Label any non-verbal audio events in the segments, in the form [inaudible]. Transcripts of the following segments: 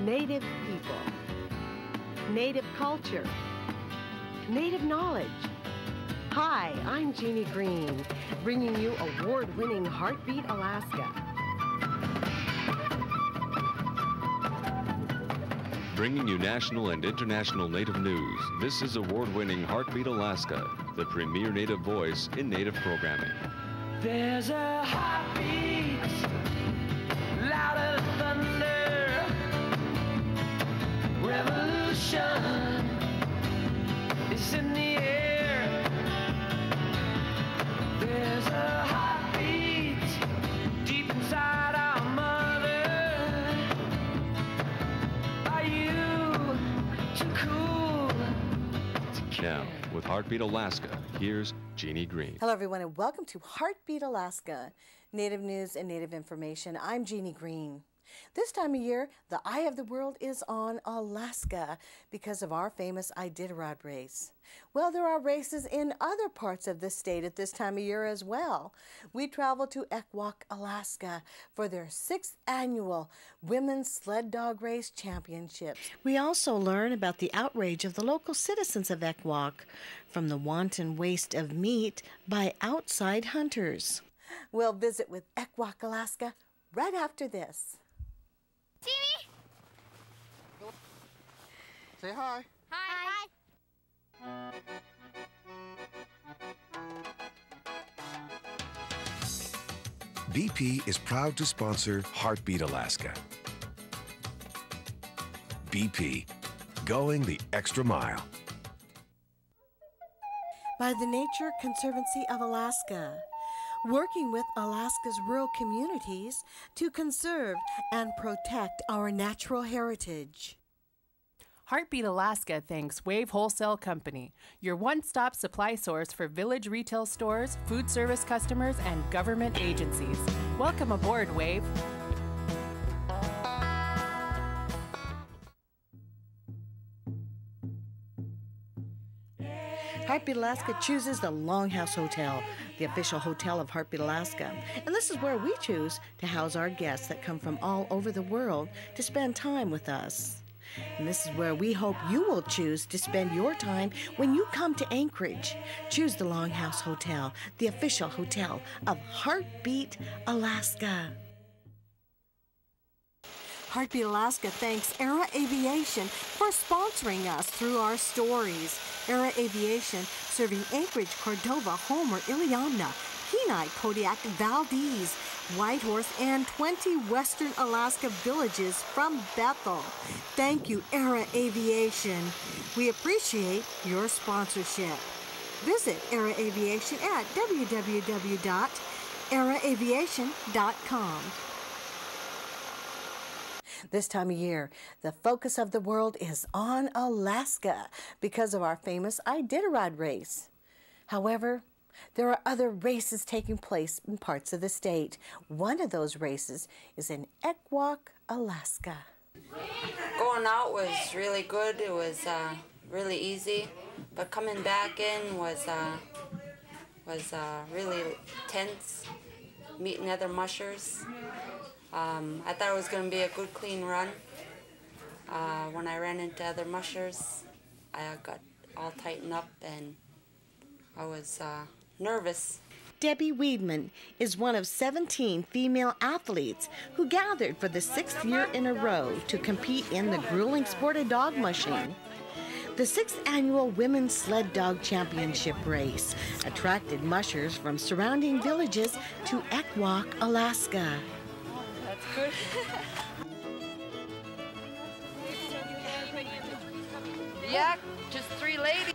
Native people, Native culture, Native knowledge. Hi, I'm Jeanie Greene, bringing you award-winning Heartbeat Alaska. Bringing you national and international Native news, this is award-winning Heartbeat Alaska, the premier Native voice in Native programming. There's a heartbeat Revolution is in the air. There's a heartbeat deep inside our mother. Are you too cool to? Now, with Heartbeat Alaska, here's Jeanie Greene. Hello, everyone, and welcome to Heartbeat Alaska, Native News and Native Information. I'm Jeanie Greene. This time of year, the eye of the world is on Alaska because of our famous Iditarod race. Well, there are races in other parts of the state at this time of year as well. We travel to Ekwok, Alaska for their sixth annual Women's Sled Dog Race Championships. We also learn about the outrage of the local citizens of Ekwok from the wanton waste of meat by outside hunters. We'll visit with Ekwok, Alaska right after this. Jeanie? Say hi. Hi. BP is proud to sponsor Heartbeat Alaska. BP, going the extra mile. by the Nature Conservancy of Alaska, working with Alaska's rural communities to conserve and protect our natural heritage. Heartbeat Alaska thanks Wave Wholesale Company, your one stop supply source for village retail stores, food service customers, and government agencies. Welcome aboard, Wave. Heartbeat Alaska chooses the Longhouse Hotel, the official hotel of Heartbeat Alaska. And this is where we choose to house our guests that come from all over the world to spend time with us. And this is where we hope you will choose to spend your time when you come to Anchorage. Choose the Longhouse Hotel, the official hotel of Heartbeat Alaska. Heartbeat Alaska thanks Era Aviation for sponsoring us through our stories. Era Aviation serving Anchorage, Cordova, Homer, Iliamna, Kenai, Kodiak, Valdez, Whitehorse, and 20 Western Alaska villages from Bethel. Thank you, Era Aviation. We appreciate your sponsorship. Visit Era Aviation at www.eraaviation.com. This time of year, the focus of the world is on Alaska because of our famous Iditarod race. However, there are other races taking place in parts of the state. One of those races is in Ekwok, Alaska. Going out was really good. It was uh, really easy, but coming back in was uh, was uh, really tense. Meeting other mushers. Um, I thought it was going to be a good, clean run. Uh, when I ran into other mushers, I got all tightened up and I was uh, nervous. Debbie Weedman is one of 17 female athletes who gathered for the sixth year in a row to compete in the grueling sport of dog mushing. The sixth annual Women's Sled Dog Championship race attracted mushers from surrounding villages to Ekwok, Alaska. That's good. [laughs] yeah, just three ladies.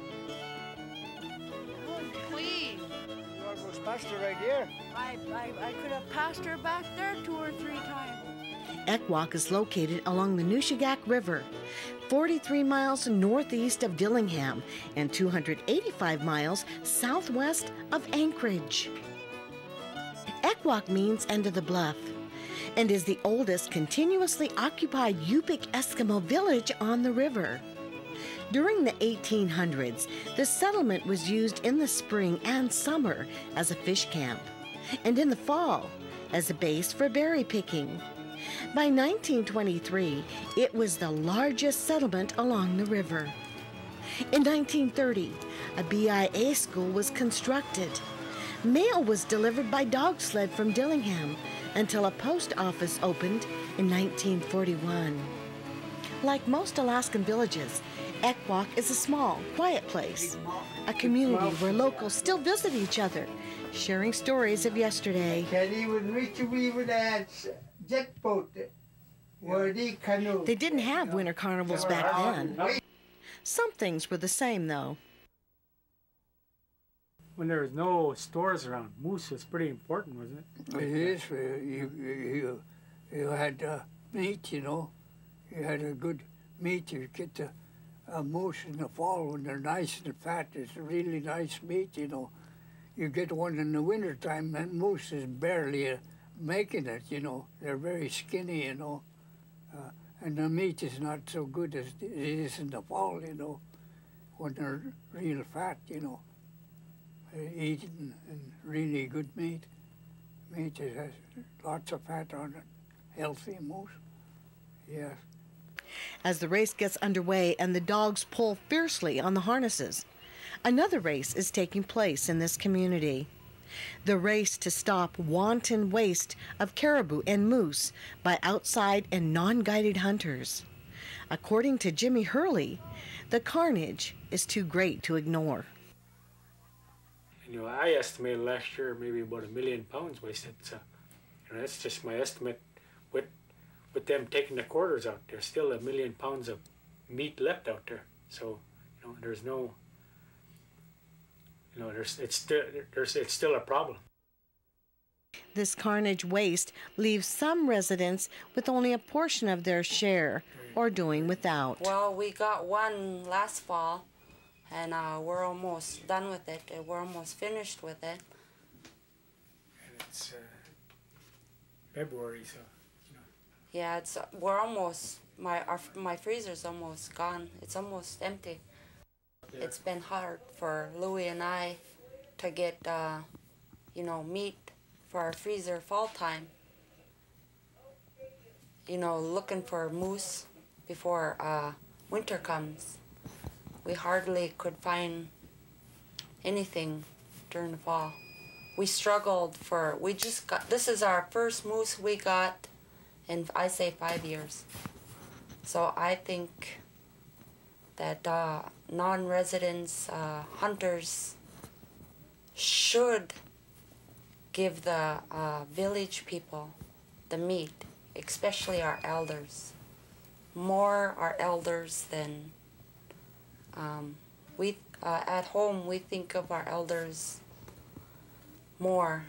Please. You almost passed her right here. I, I, I could have passed her back there two or three times. Ekwok is located along the Nushagak River, 43 miles northeast of Dillingham and 285 miles southwest of Anchorage. Ekwok means end of the bluff and is the oldest continuously occupied Yupik Eskimo village on the river. During the 1800s, the settlement was used in the spring and summer as a fish camp, and in the fall as a base for berry picking. By 1923, it was the largest settlement along the river. In 1930, a BIA school was constructed. Mail was delivered by dog sled from Dillingham until a post office opened in 1941. Like most Alaskan villages, Ekwok is a small, quiet place, a community where locals still visit each other, sharing stories of yesterday. They didn't have winter carnivals back then. Some things were the same, though. When there was no stores around, moose was pretty important, wasn't it? It is. uh, You, you, you had uh, meat, you know. You had a good meat. You get the uh, moose in the fall when they're nice and fat. It's really nice meat, you know. You get one in the wintertime, and moose is barely uh, making it, you know. They're very skinny, you know. Uh, and the meat is not so good as it is in the fall, you know, when they're real fat, you know. Eating and really good meat. Meat is, has lots of fat on it. Healthy moose. Yes. As the race gets underway and the dogs pull fiercely on the harnesses, another race is taking place in this community. The race to stop wanton waste of caribou and moose by outside and non guided hunters. According to Jimmy Hurley, the carnage is too great to ignore. You know, I estimated last year maybe about a million pounds wasted. So, you know, that's just my estimate. With with them taking the quarters out, there's still a million pounds of meat left out there. So, you know, there's no. You know, there's it's still there's it's still a problem. This carnage waste leaves some residents with only a portion of their share or doing without. Well, we got one last fall, and uh, we're almost done with it. We're almost finished with it. And it's uh, February, so Yeah, it's we're almost my our, my freezer's almost gone. It's almost empty. It's been hard for Louie and I to get uh, you know meat for our freezer fall time. You know, looking for moose before uh, winter comes. We hardly could find anything during the fall. We struggled for. We just got. This is our first moose we got in I say five years. So I think that uh, non-residents, uh, hunters, should give the uh, village people the meat, especially our elders. More our elders than um, we uh, at home. We think of our elders more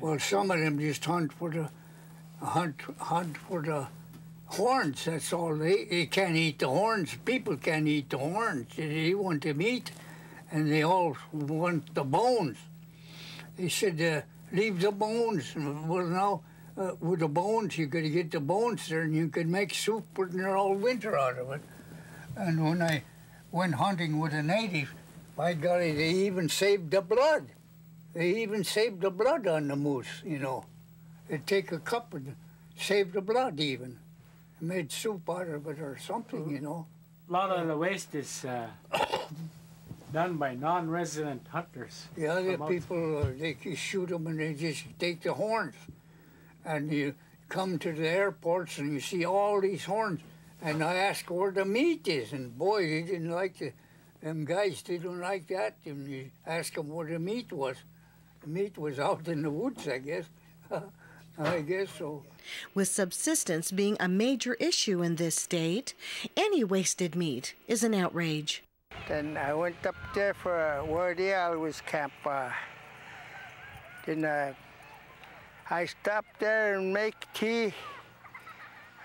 Well, some of them just hunt for the hunt hunt for the horns. That's all. They they can't eat the horns. People can't eat the horns. They want the meat, and they all want the bones. They said, uh, "Leave the bones." Well, now uh, with the bones, you could get the bones there, and you could make soup putting there all winter out of it. And when I went hunting with a native, by golly, they even saved the blood. They even saved the blood on the moose, you know. They'd take a cup and save the blood even. Made soup out of it or something, you know. a lot of the waste is uh, [coughs] done by non-resident hunters. The other people, uh, they shoot them and they just take the horns. And you come to the airports and you see all these horns. And I asked where the meat is. And boy, they didn't like the, them guys didn't like that. And you ask them where the meat was. The meat was out in the woods, I guess. [laughs] I guess so. With subsistence being a major issue in this state, any wasted meat is an outrage. Then I went up there for uh, where they always camp. Uh, then uh, I stopped there and make tea.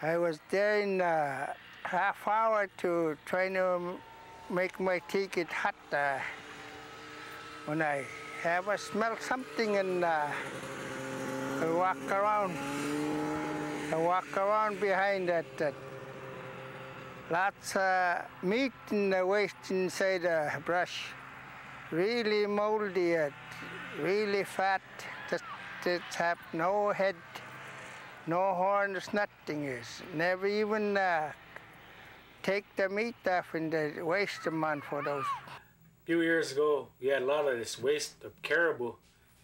I was there in uh, half hour to try to make my tea get hot. Uh, when I have a smell something and uh, I walk around. I walk around behind that, that Lots of meat in the waste inside the brush. Really moldy, really fat. Just, just have no head. No horns, nothing is. Never even uh, take the meat off and the waste them on for those. A few years ago, we had a lot of this waste of caribou,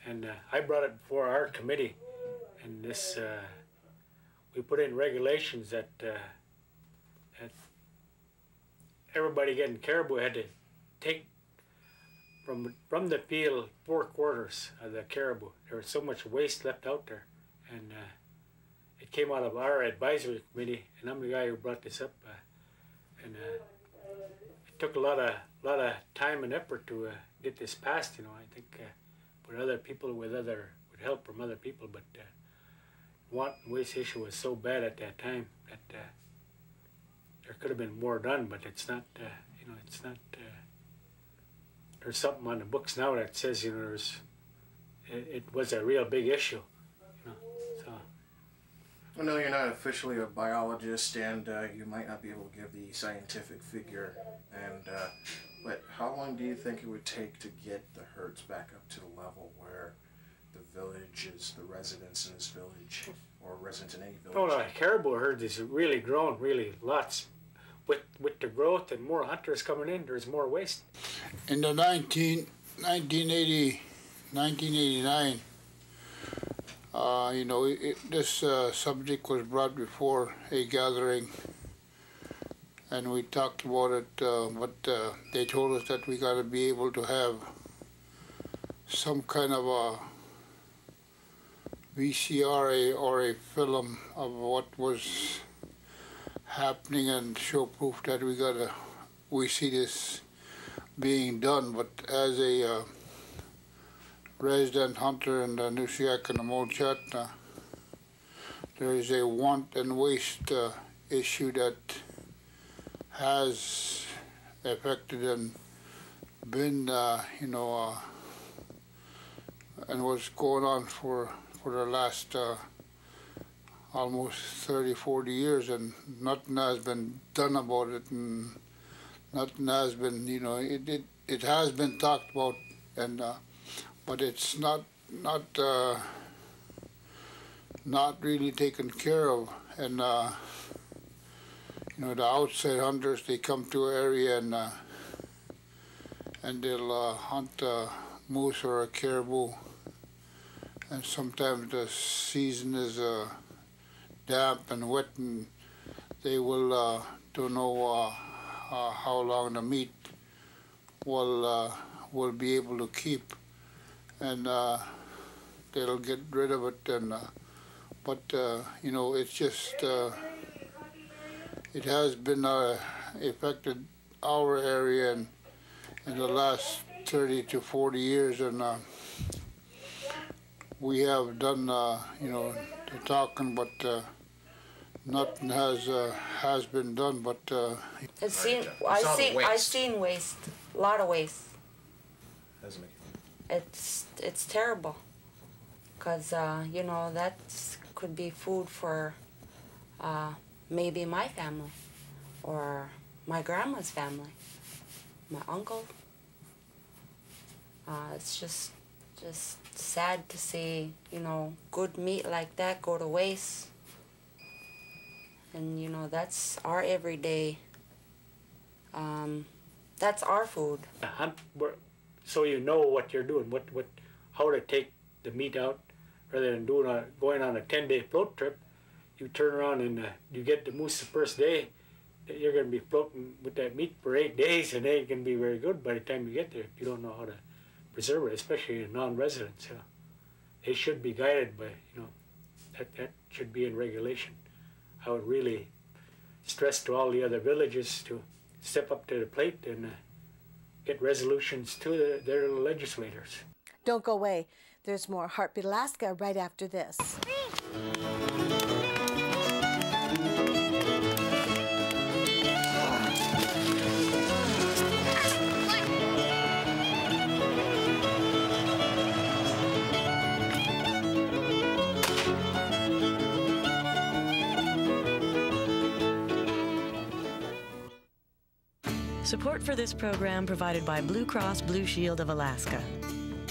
and uh, I brought it before our committee, and this uh, we put in regulations that uh, that everybody getting caribou had to take from from the field four quarters of the caribou. There was so much waste left out there, and uh, it came out of our advisory committee, and I'm the guy who brought this up, uh, and uh, it took a lot of lot of time and effort to uh, get this passed. You know, I think uh, with other people with other with help from other people, but uh, want waste issue was so bad at that time that uh, there could have been more done, but it's not. Uh, you know, it's not. There's something on the books now that says you know there's. It was a real big issue. You know. I know you're not officially a biologist, and uh, you might not be able to give the scientific figure. And uh, but how long do you think it would take to get the herds back up to the level where the village is the residents in this village, or residents in any village? Oh, the caribou herd is really grown, really lots. With with the growth and more hunters coming in, there's more waste. In the 19, 1980, 1989, uh, you know, it, this uh, subject was brought before a gathering, and we talked about it. Uh, but uh, they told us that we got to be able to have some kind of a VCR or a film of what was happening and show proof that we got to we see this being done. But as a uh, resident hunter and the Nushagak and the Mulchatna, there is a wanton waste uh, issue that has affected and been, uh, you know, uh, and was going on for for the last uh, almost 30, 40 years, and nothing has been done about it, and nothing has been, you know, it it, it has been talked about, and uh, but it's not not uh, not really taken care of, and uh, you know the outside hunters they come to an area and uh, and they'll uh, hunt a moose or a caribou, and sometimes the season is uh, damp and wet, and they will uh, don't know uh, uh, how long the meat will uh, will be able to keep, and uh, they'll get rid of it. And uh, but uh, you know, it's just uh, it has been uh, affected our area in, in the last 30 to 40 years, and uh, we have done uh, you know the talking, but. Uh, Nothing has uh, has been done, but uh, I've seen, I saw seen, I waste. seen waste, a lot of waste. It's it's terrible, cause uh, you know that could be food for uh, maybe my family, or my grandma's family, my uncle. Uh, it's just just sad to see you know good meat like that go to waste. And you know that's our everyday. Um, that's our food. where- so you know what you're doing, what what how to take the meat out, rather than doing a going on a ten day float trip. You turn around and uh, you get the moose the first day. You're going to be floating with that meat for eight days, and going to be very good by the time you get there if you don't know how to preserve it, especially non-residents. You know. They should be guided by you know that that should be in regulation. I would really stress to all the other villages to step up to the plate and uh, get resolutions to the, their legislators. Don't go away. There's more Heartbeat Alaska right after this. Support for this program provided by Blue Cross Blue Shield of Alaska.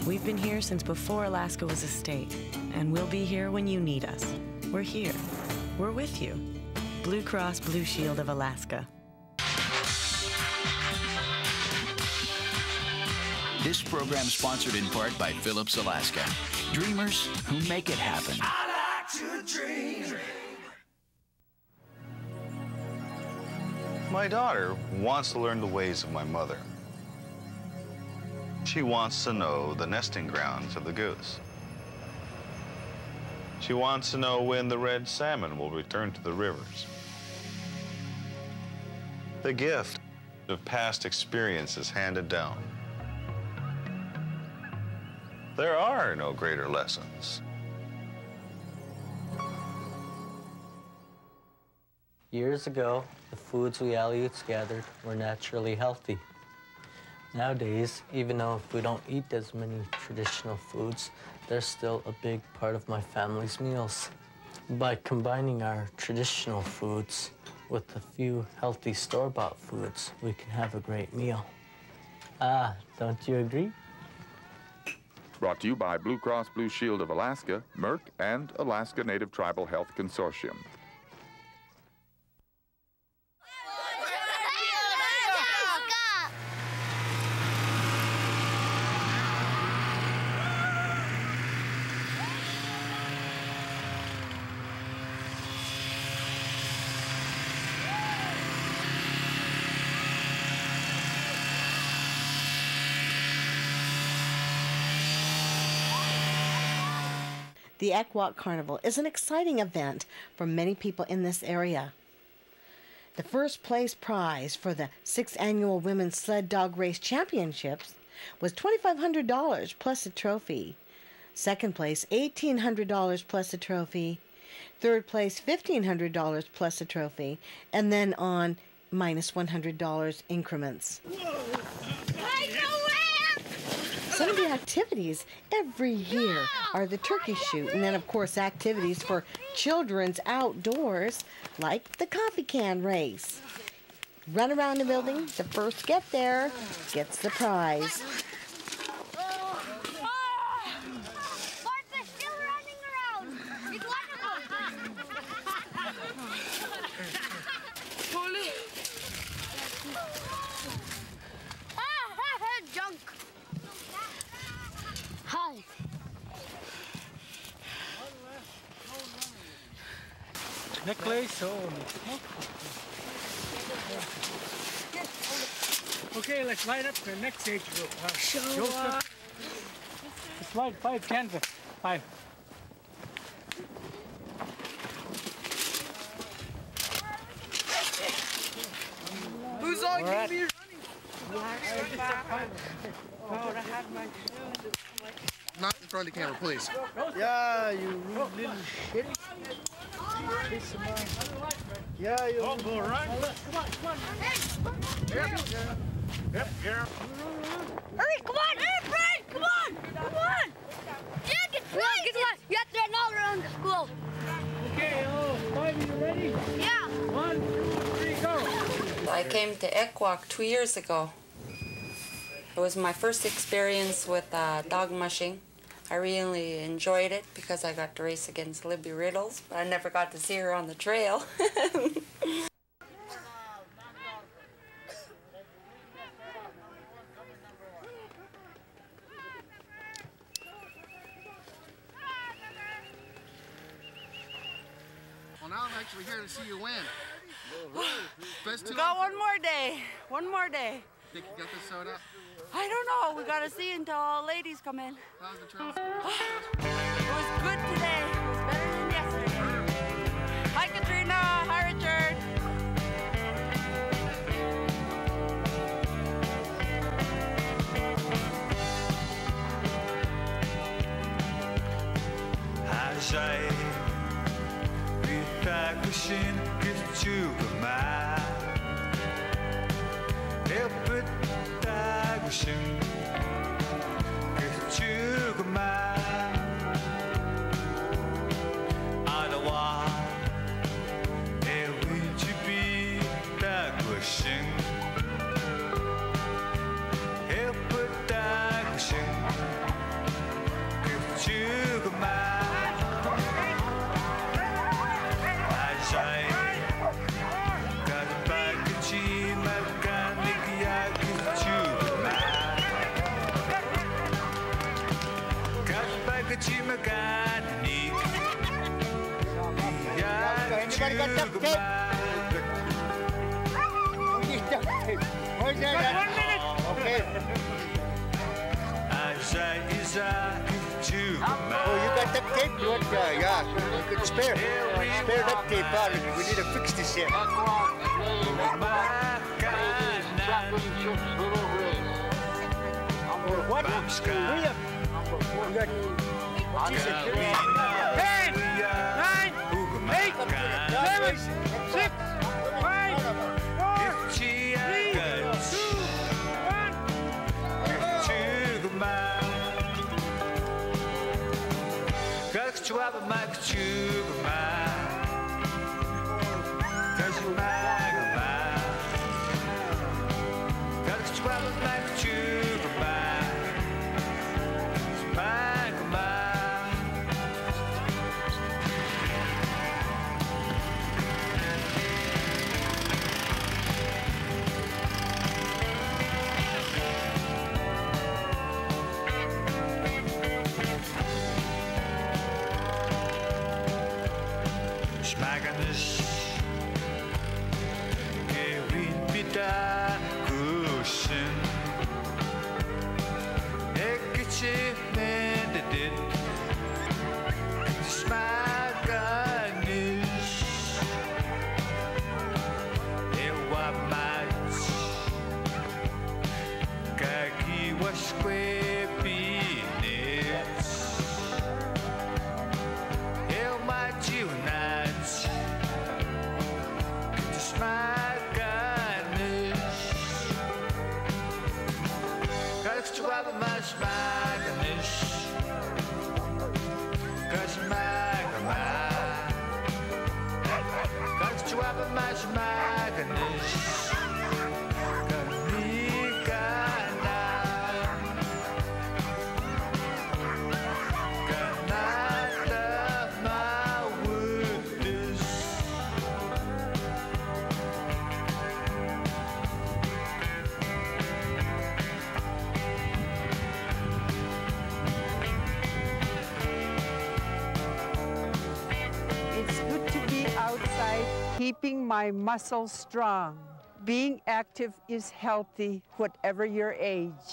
We've been here since before Alaska was a state, and we'll be here when you need us. we're here. We're with you. Blue Cross Blue Shield of Alaska. This program sponsored in part by Phillips Alaska. Dreamers who make it happen. My daughter wants to learn the ways of my mother. She wants to know the nesting grounds of the goose. She wants to know when the red salmon will return to the rivers. The gift of past experiences handed down. There are no greater lessons. Years ago, the foods we Aleuts gathered were naturally healthy. Nowadays, even though we don't eat as many traditional foods, they're still a big part of my family's meals. By combining our traditional foods with a few healthy store-bought foods, we can have a great meal. Ah, don't you agree? Brought to you by Blue Cross Blue Shield of Alaska, Merck, and Alaska Native Tribal Health Consortium. The Ekwok Carnival is an exciting event for many people in this area. The first place prize for the sixth annual Women's Sled Dog Race Championships was $2,500 plus a trophy. Second place, $1,800 plus a trophy. Third place, $1,500 plus a trophy. And then on minus $100 increments. Some of the activities every year are the turkey shoot, and then, of course, activities for children's outdoors, like the coffee can race. Run around the building, the first get there gets the prize. Junk. Hi. Necklace or Okay, let's line up the next age group. Uh, Joseph. Let's line five canvas. Five. Who's on? All right. Give me your Not in front of the camera, please. Yeah, you little shit. Yeah, you. Oh, go right. Yep, Yep, yeah. Hurry, come on, hurry, Fred, come on, come on. Yeah, get Fred, get Fred. You have to run all around the school. Okay, oh, five, you ready? Yeah. One, two, three, go. I came to Ekwok two years ago. It was my first experience with uh, dog mushing. I really enjoyed it because I got to race against Libby Riddles, but I never got to see her on the trail. [laughs] Well, now I'm actually here to see you win. [sighs] Best We got one more day. One more day. Think you got this sewed up? I don't know. We gotta see until all ladies come in. Trail? Ah, it was good today. Anybody got tape? One minute. Okay. Oh, you got tape? You want, uh, yeah, you could spare. Spare tape. We need to fix this here. What? You got... Ten, nine, eight, seven, six, five, four, three, two, one. Как чувава мак чугма My muscles strong. Being active is healthy, whatever your age.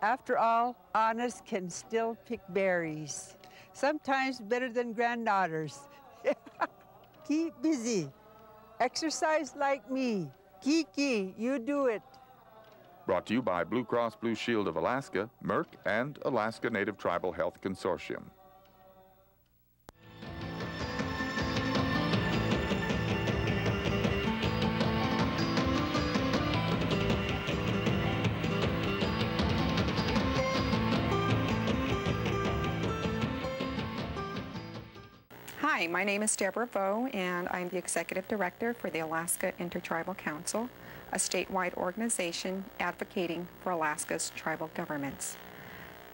After all, honest can still pick berries. Sometimes better than granddaughters. [laughs] Keep busy. Exercise like me. Kiki, you do it. Brought to you by Blue Cross Blue Shield of Alaska, Merck, and Alaska Native Tribal Health Consortium. Hi, my name is Deborah Vo, and I'm the Executive Director for the Alaska Intertribal Council, a statewide organization advocating for Alaska's tribal governments.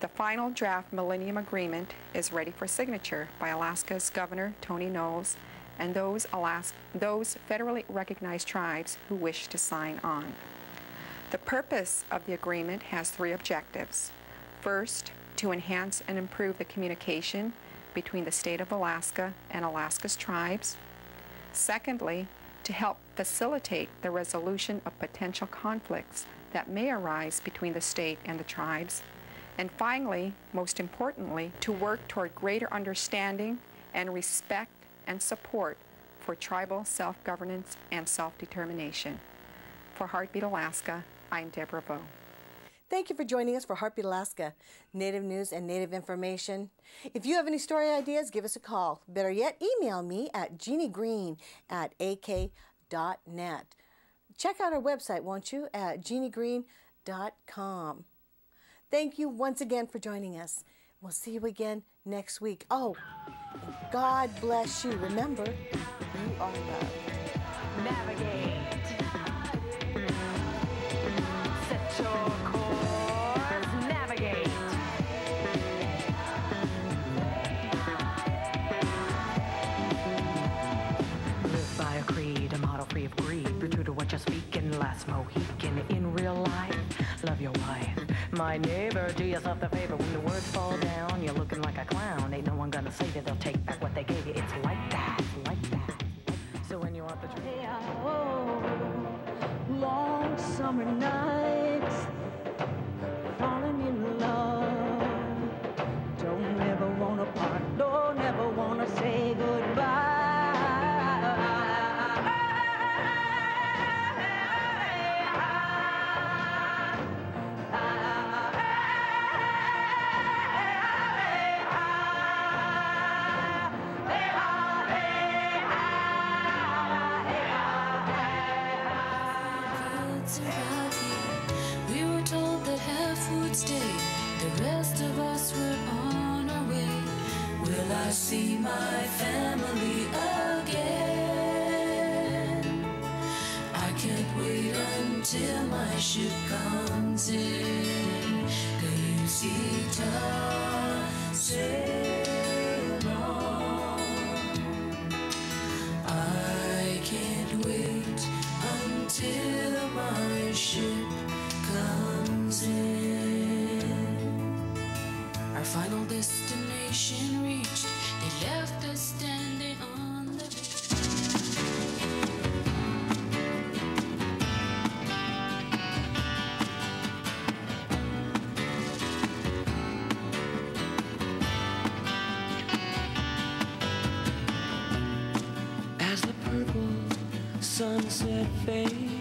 The final draft Millennium Agreement is ready for signature by Alaska's Governor Tony Knowles and those, Alas- those federally recognized tribes who wish to sign on. The purpose of the agreement has three objectives. First, to enhance and improve the communication between the state of Alaska and Alaska's tribes. Secondly, to help facilitate the resolution of potential conflicts that may arise between the state and the tribes. And finally, most importantly, to work toward greater understanding and respect and support for tribal self-governance and self-determination. For Heartbeat Alaska, I'm Deborah Vo. Thank you for joining us for Heartbeat Alaska, Native news and Native information. If you have any story ideas, give us a call. Better yet, email me at jeanniegreen at ak.net. Check out our website, won't you, at jeanniegreen.com. Thank you once again for joining us. We'll see you again next week. Oh, God bless you. Remember, you are loved. Navigate. Last Mohican in real life. Love your wife. my neighbor. Do yourself the favor when the words fall down. You're looking like a clown. Ain't no one gonna say that they'll take I can't wait until my ship comes in. Our final destination sunset fades,